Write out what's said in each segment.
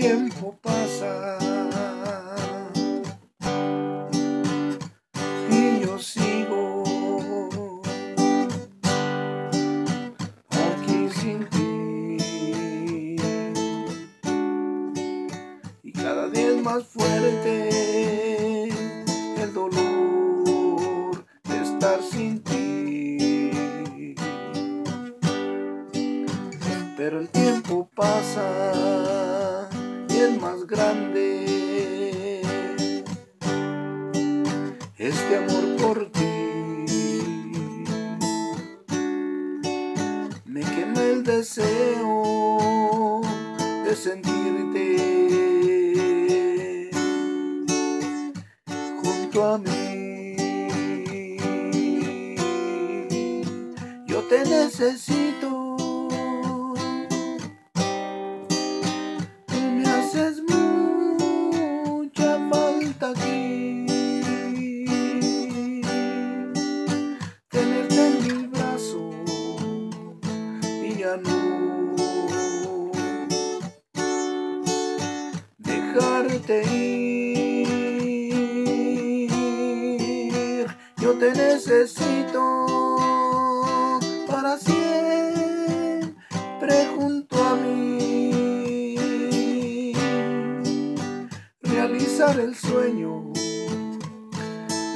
tiempo pasa. Y yo sigo aquí sin ti. Y cada día es más fuerte el dolor de estar sin ti. Pero el tiempo pasa es más grande este amor por ti. Me quema el deseo de sentirte junto a mí. Yo te necesito. Ya no dejarte ir. Yo te necesito para siempre junto a mí. Realizar el sueño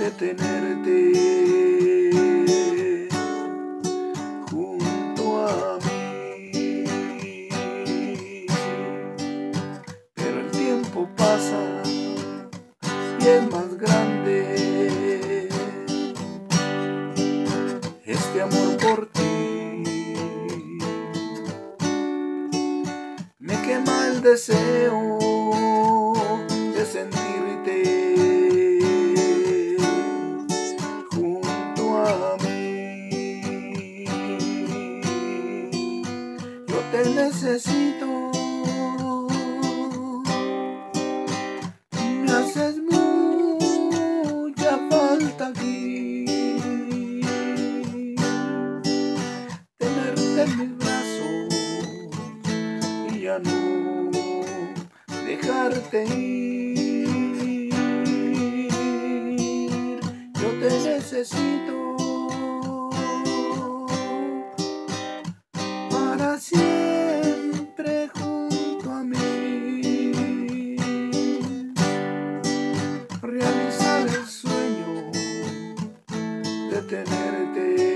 de tenerte más grande este amor por ti. Me quema el deseo de sentirte junto a mí. Yo te necesito. Aquí. Tenerte en mis brazos y ya no dejarte ir. Yo te necesito. detenerte.